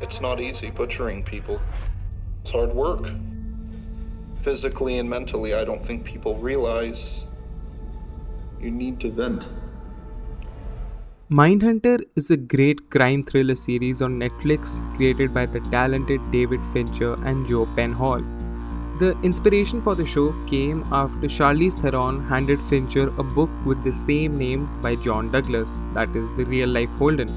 It's not easy butchering people. It's hard work. Physically and mentally, I don't think people realize you need to vent. Mindhunter is a great crime thriller series on Netflix created by the talented David Fincher and Joe Penhall. The inspiration for the show came after Charlize Theron handed Fincher a book with the same name by John Douglas, that is, the real life Holden.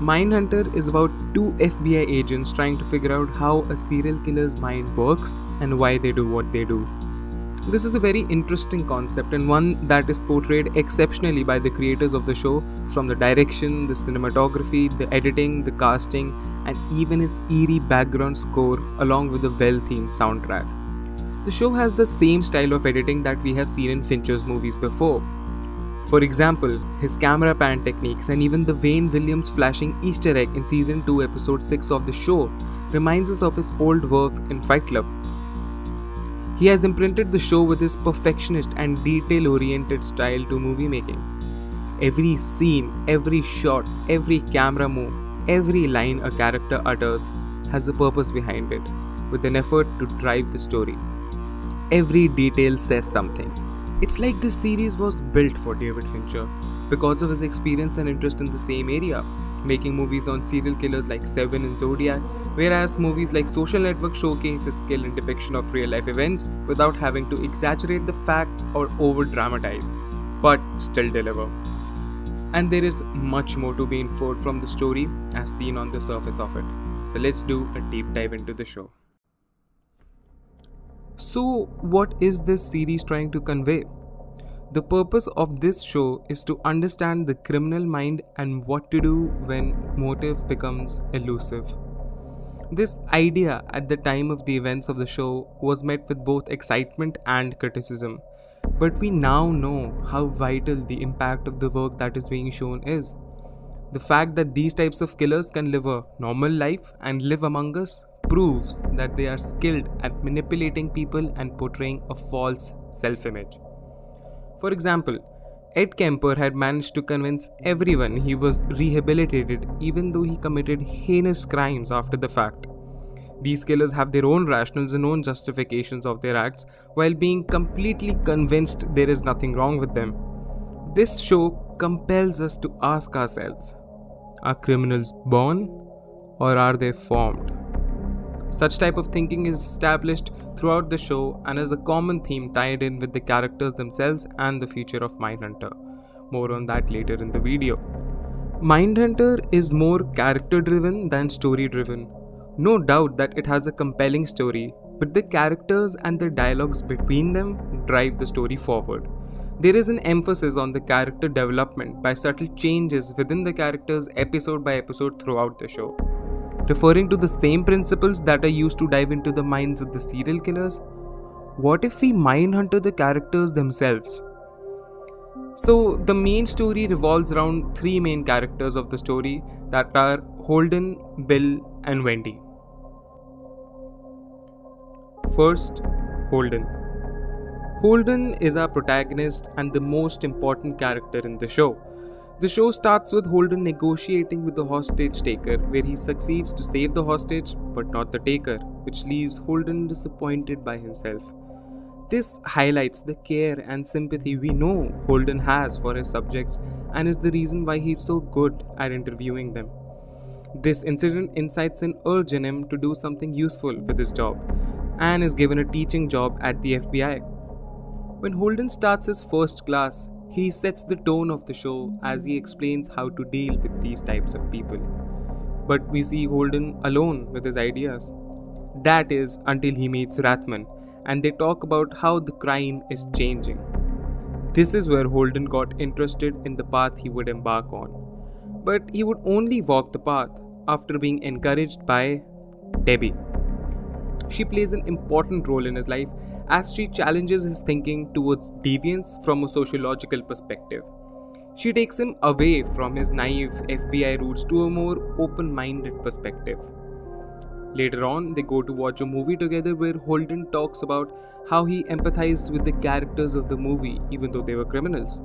Mindhunter is about two FBI agents trying to figure out how a serial killer's mind works and why they do what they do. This is a very interesting concept and one that is portrayed exceptionally by the creators of the show from the direction, the cinematography, the editing, the casting, and even its eerie background score along with the well themed soundtrack. The show has the same style of editing that we have seen in Fincher's movies before. For example, his camera pan techniques and even the Wayne Williams flashing Easter egg in season 2, episode 6 of the show reminds us of his old work in Fight Club. He has imprinted the show with his perfectionist and detail oriented style to movie making. Every scene, every shot, every camera move, every line a character utters has a purpose behind it, with an effort to drive the story. Every detail says something. It's like this series was built for David Fincher because of his experience and interest in the same area making movies on serial killers like Seven and Zodiac, whereas movies like Social Network showcase his skill in depiction of real life events without having to exaggerate the facts or over dramatize, but still deliver. And there is much more to be inferred from the story as seen on the surface of it. So let's do a deep dive into the show. So, what is this series trying to convey? The purpose of this show is to understand the criminal mind and what to do when motive becomes elusive. This idea at the time of the events of the show was met with both excitement and criticism. But we now know how vital the impact of the work that is being shown is. The fact that these types of killers can live a normal life and live among us proves that they are skilled at manipulating people and portraying a false self image. For example, Ed Kemper had managed to convince everyone he was rehabilitated even though he committed heinous crimes after the fact. These killers have their own rationals and own justifications of their acts while being completely convinced there is nothing wrong with them. This show compels us to ask ourselves are criminals born or are they formed? Such type of thinking is established throughout the show and is a common theme tied in with the characters themselves and the future of Mindhunter. More on that later in the video. Mindhunter is more character driven than story driven. No doubt that it has a compelling story, but the characters and the dialogues between them drive the story forward. There is an emphasis on the character development by subtle changes within the characters episode by episode throughout the show referring to the same principles that are used to dive into the minds of the serial killers? What if we mind hunter the characters themselves? So, the main story revolves around three main characters of the story that are Holden, Bill, and Wendy. First, Holden. Holden is our protagonist and the most important character in the show. The show starts with Holden negotiating with the hostage taker, where he succeeds to save the hostage but not the taker, which leaves Holden disappointed by himself. This highlights the care and sympathy we know Holden has for his subjects and is the reason why he's so good at interviewing them. This incident incites an urge in him to do something useful with his job and is given a teaching job at the FBI. When Holden starts his first class, he sets the tone of the show as he explains how to deal with these types of people. But we see Holden alone with his ideas. That is until he meets Rathman and they talk about how the crime is changing. This is where Holden got interested in the path he would embark on. But he would only walk the path after being encouraged by Debbie. She plays an important role in his life as she challenges his thinking towards deviance from a sociological perspective. She takes him away from his naive FBI roots to a more open minded perspective. Later on, they go to watch a movie together where Holden talks about how he empathized with the characters of the movie even though they were criminals.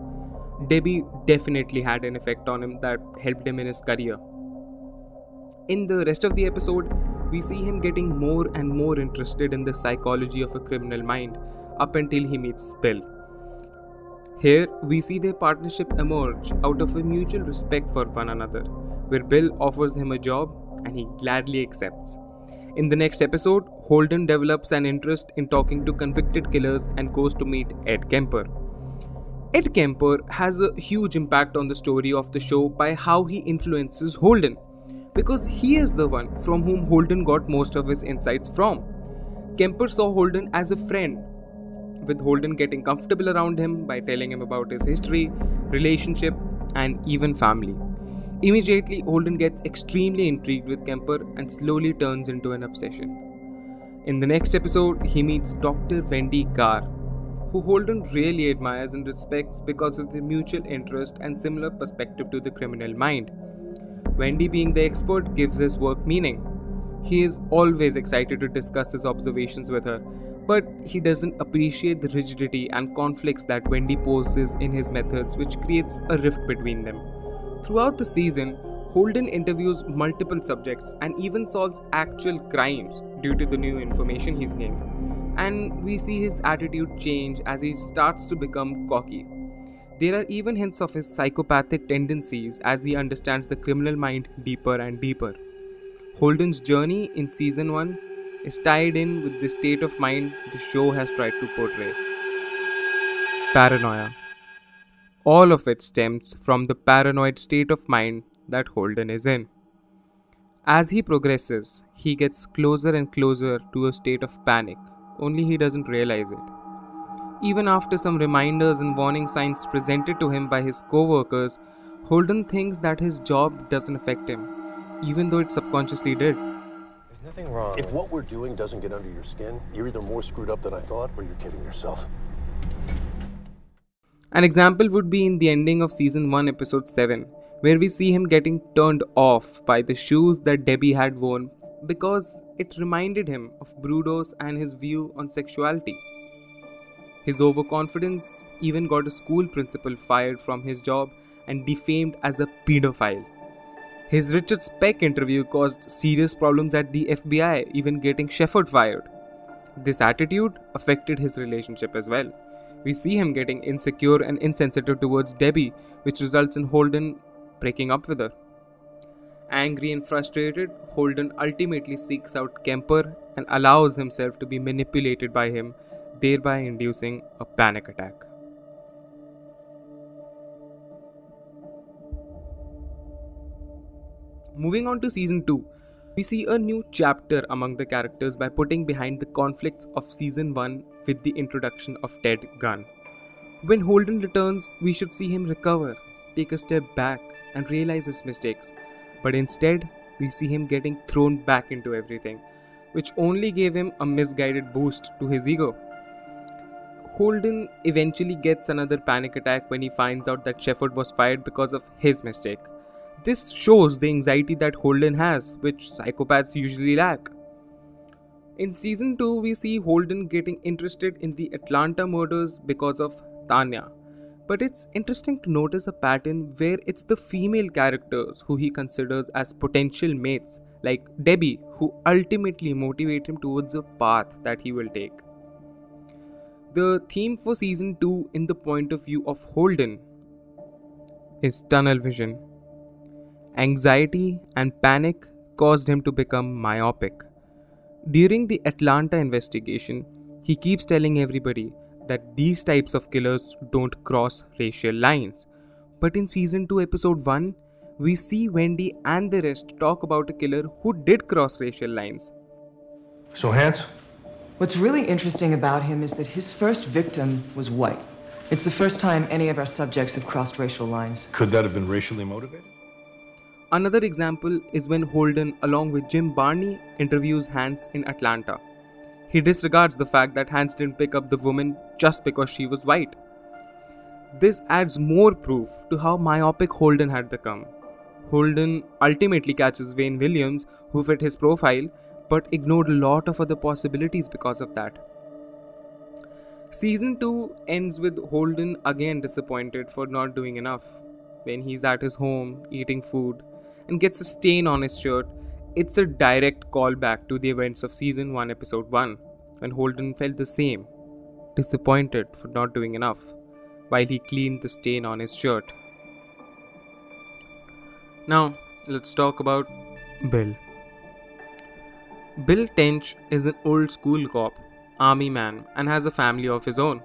Debbie definitely had an effect on him that helped him in his career. In the rest of the episode, we see him getting more and more interested in the psychology of a criminal mind up until he meets Bill. Here, we see their partnership emerge out of a mutual respect for one another, where Bill offers him a job and he gladly accepts. In the next episode, Holden develops an interest in talking to convicted killers and goes to meet Ed Kemper. Ed Kemper has a huge impact on the story of the show by how he influences Holden, because he is the one from whom Holden got most of his insights from. Kemper saw Holden as a friend, with Holden getting comfortable around him by telling him about his history, relationship, and even family. Immediately, Holden gets extremely intrigued with Kemper and slowly turns into an obsession. In the next episode, he meets Dr. Wendy Carr, who Holden really admires and respects because of their mutual interest and similar perspective to the criminal mind. Wendy, being the expert, gives his work meaning. He is always excited to discuss his observations with her, but he doesn't appreciate the rigidity and conflicts that Wendy poses in his methods, which creates a rift between them. Throughout the season, Holden interviews multiple subjects and even solves actual crimes due to the new information he's gaining. And we see his attitude change as he starts to become cocky. There are even hints of his psychopathic tendencies as he understands the criminal mind deeper and deeper. Holden's journey in season 1 is tied in with the state of mind the show has tried to portray. Paranoia. All of it stems from the paranoid state of mind that Holden is in. As he progresses, he gets closer and closer to a state of panic, only he doesn't realize it. Even after some reminders and warning signs presented to him by his co workers, Holden thinks that his job doesn't affect him, even though it subconsciously did. There's nothing wrong. If what we're doing doesn't get under your skin, you're either more screwed up than I thought or you're kidding yourself. An example would be in the ending of season 1, episode 7, where we see him getting turned off by the shoes that Debbie had worn because it reminded him of Brudos and his view on sexuality. His overconfidence even got a school principal fired from his job and defamed as a pedophile. His Richard Speck interview caused serious problems at the FBI, even getting Shepard fired. This attitude affected his relationship as well we see him getting insecure and insensitive towards Debbie, which results in Holden breaking up with her. Angry and frustrated, Holden ultimately seeks out Kemper and allows himself to be manipulated by him, thereby inducing a panic attack. Moving on to season 2, we see a new chapter among the characters by putting behind the conflicts of season 1 with the introduction of Ted Gunn. When Holden returns, we should see him recover, take a step back, and realize his mistakes. But instead, we see him getting thrown back into everything, which only gave him a misguided boost to his ego. Holden eventually gets another panic attack when he finds out that Shepard was fired because of his mistake. This shows the anxiety that Holden has, which psychopaths usually lack. In season 2, we see Holden getting interested in the Atlanta murders because of Tanya. But it's interesting to notice a pattern where it's the female characters who he considers as potential mates, like Debbie, who ultimately motivate him towards the path that he will take. The theme for season 2, in the point of view of Holden, is tunnel vision. Anxiety and panic caused him to become myopic. During the Atlanta investigation, he keeps telling everybody that these types of killers don't cross racial lines. But in season 2, episode 1, we see Wendy and the rest talk about a killer who did cross racial lines. So, Hance? What's really interesting about him is that his first victim was white. It's the first time any of our subjects have crossed racial lines. Could that have been racially motivated? Another example is when Holden, along with Jim Barney, interviews Hance in Atlanta. He disregards the fact that Hance didn't pick up the woman just because she was white. This adds more proof to how myopic Holden had become. Holden ultimately catches Wayne Williams, who fit his profile, but ignored a lot of other possibilities because of that. Season 2 ends with Holden again disappointed for not doing enough. When he's at his home eating food, and gets a stain on his shirt, it's a direct callback to the events of season 1, episode 1, when Holden felt the same, disappointed for not doing enough, while he cleaned the stain on his shirt. Now, let's talk about Bill. Bill Tench is an old school cop, army man, and has a family of his own.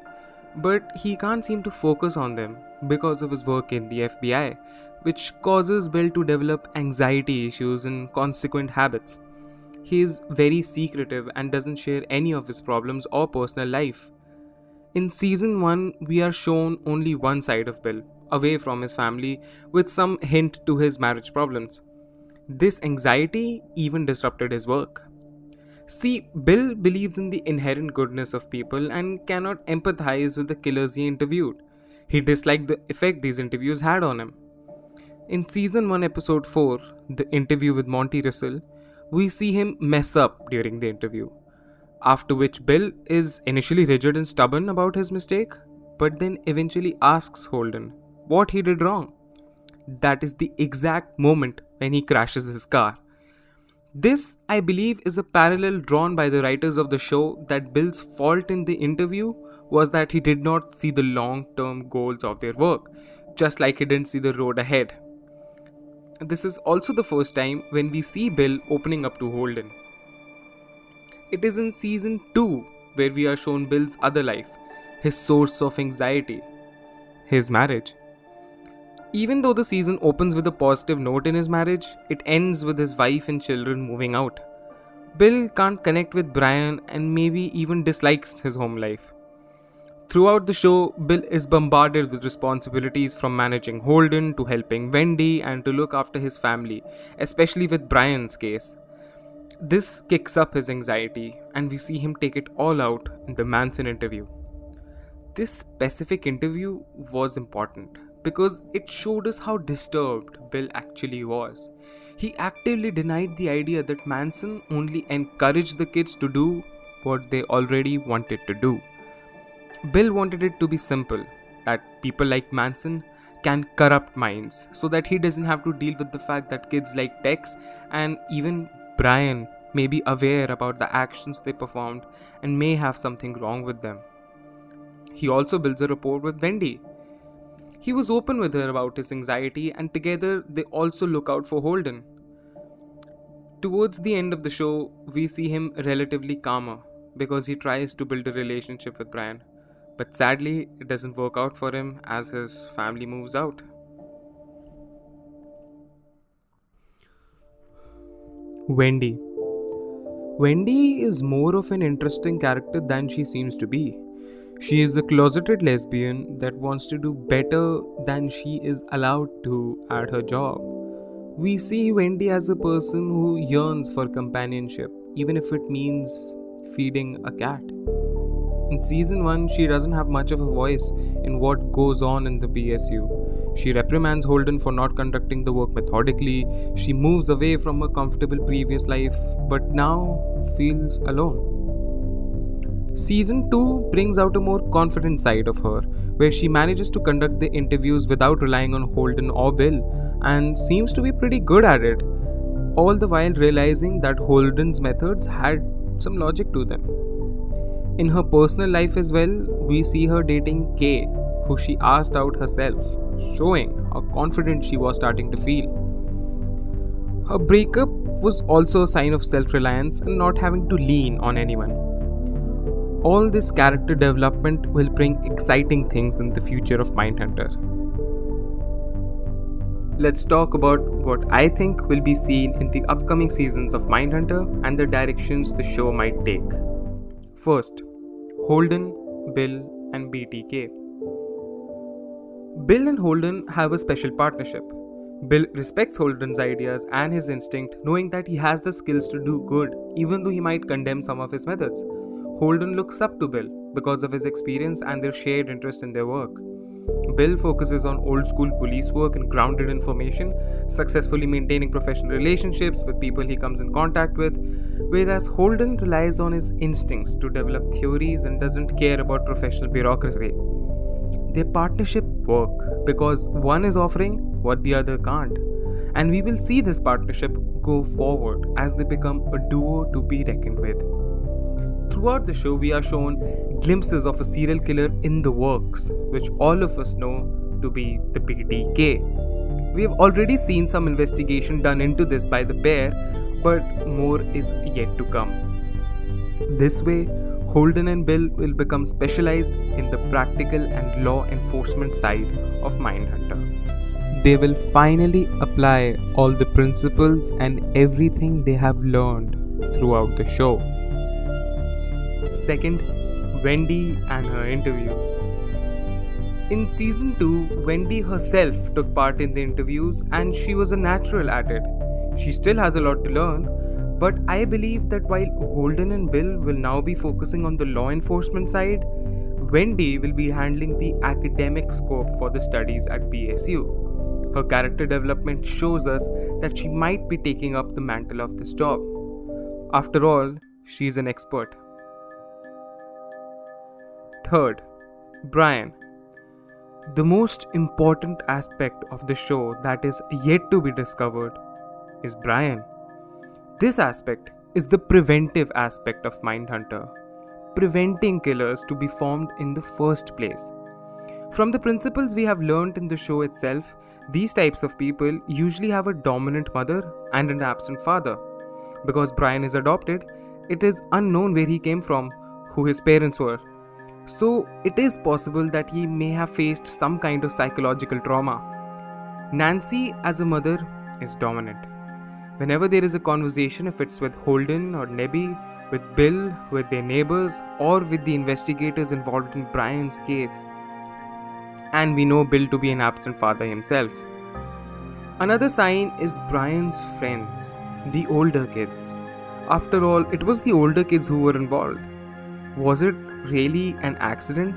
But he can't seem to focus on them because of his work in the FBI, which causes Bill to develop anxiety issues and consequent habits. He is very secretive and doesn't share any of his problems or personal life. In season 1, we are shown only one side of Bill, away from his family, with some hint to his marriage problems. This anxiety even disrupted his work. See, Bill believes in the inherent goodness of people and cannot empathize with the killers he interviewed. He disliked the effect these interviews had on him. In season 1, episode 4, the interview with Monte Rissell, we see him mess up during the interview. After which, Bill is initially rigid and stubborn about his mistake, but then eventually asks Holden what he did wrong. That is the exact moment when he crashes his car. This, I believe, is a parallel drawn by the writers of the show that Bill's fault in the interview was that he did not see the long term goals of their work, just like he didn't see the road ahead. This is also the first time when we see Bill opening up to Holden. It is in season 2 where we are shown Bill's other life, his source of anxiety, his marriage. Even though the season opens with a positive note in his marriage, it ends with his wife and children moving out. Bill can't connect with Brian and maybe even dislikes his home life. Throughout the show, Bill is bombarded with responsibilities from managing Holden to helping Wendy and to look after his family, especially with Brian's case. This kicks up his anxiety, and we see him take it all out in the Manson interview. This specific interview was important because it showed us how disturbed Bill actually was. He actively denied the idea that Manson only encouraged the kids to do what they already wanted to do. Bill wanted it to be simple that people like Manson can corrupt minds so that he doesn't have to deal with the fact that kids like Tex and even Brian may be aware about the actions they performed and may have something wrong with them. He also builds a rapport with Wendy. He was open with her about his anxiety, and together they also look out for Holden. Towards the end of the show, we see him relatively calmer because he tries to build a relationship with Brian. But sadly, it doesn't work out for him as his family moves out. Wendy. Wendy is more of an interesting character than she seems to be. She is a closeted lesbian that wants to do better than she is allowed to at her job. We see Wendy as a person who yearns for companionship, even if it means feeding a cat. In season 1, she doesn't have much of a voice in what goes on in the BSU. She reprimands Holden for not conducting the work methodically. She moves away from her comfortable previous life, but now feels alone. Season 2 brings out a more confident side of her, where she manages to conduct the interviews without relying on Holden or Bill, and seems to be pretty good at it, all the while realizing that Holden's methods had some logic to them. In her personal life as well, we see her dating Kay, who she asked out herself, showing how confident she was starting to feel. Her breakup was also a sign of self reliance and not having to lean on anyone. All this character development will bring exciting things in the future of Mindhunter. Let's talk about what I think will be seen in the upcoming seasons of Mindhunter and the directions the show might take. First, Holden, Bill, and BTK. Bill and Holden have a special partnership. Bill respects Holden's ideas and his instinct, knowing that he has the skills to do good, even though he might condemn some of his methods. Holden looks up to Bill because of his experience and their shared interest in their work. Bill focuses on old school police work and grounded information, successfully maintaining professional relationships with people he comes in contact with, whereas Holden relies on his instincts to develop theories and doesn't care about professional bureaucracy. Their partnership work because one is offering what the other can't, and we will see this partnership go forward as they become a duo to be reckoned with. Throughout the show, we are shown glimpses of a serial killer in the works, which all of us know to be the BTK. We have already seen some investigation done into this by the pair, but more is yet to come. This way, Holden and Bill will become specialized in the practical and law enforcement side of Mindhunter. They will finally apply all the principles and everything they have learned throughout the show. Second, Wendy and her interviews. In season 2, Wendy herself took part in the interviews and she was a natural at it. She still has a lot to learn, but I believe that while Holden and Bill will now be focusing on the law enforcement side, Wendy will be handling the academic scope for the studies at BSU. Her character development shows us that she might be taking up the mantle of this job. After all, she's an expert. Third, Brian. The most important aspect of the show that is yet to be discovered is Brian. This aspect is the preventive aspect of Mindhunter, preventing killers to be formed in the first place. From the principles we have learned in the show itself, these types of people usually have a dominant mother and an absent father. Because Brian is adopted, it is unknown where he came from, who his parents were. So, it is possible that he may have faced some kind of psychological trauma. Nancy, as a mother, is dominant. Whenever there is a conversation, if it's with Holden or Nebby, with Bill, with their neighbors, or with the investigators involved in Brian's case, and we know Bill to be an absent father himself. Another sign is Brian's friends, the older kids. After all, it was the older kids who were involved. Was it really an accident?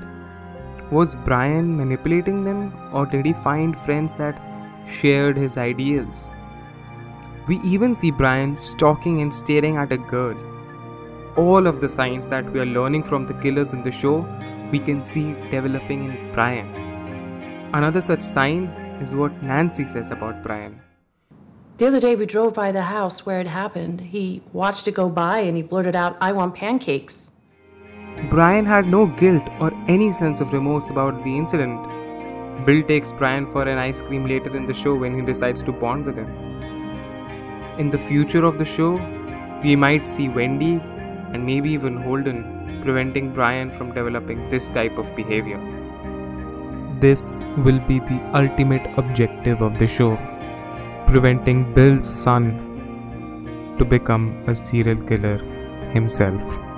Was Brian manipulating them, or did he find friends that shared his ideals? We even see Brian stalking and staring at a girl. All of the signs that we are learning from the killers in the show, we can see developing in Brian. Another such sign is what Nancy says about Brian. The other day we drove by the house where it happened. He watched it go by and he blurted out, I want pancakes. Brian had no guilt or any sense of remorse about the incident. Bill takes Brian for an ice cream later in the show when he decides to bond with him. In the future of the show, we might see Wendy and maybe even Holden preventing Brian from developing this type of behavior. This will be the ultimate objective of the show preventing Bill's son to become a serial killer himself.